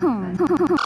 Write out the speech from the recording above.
哼哼哼哼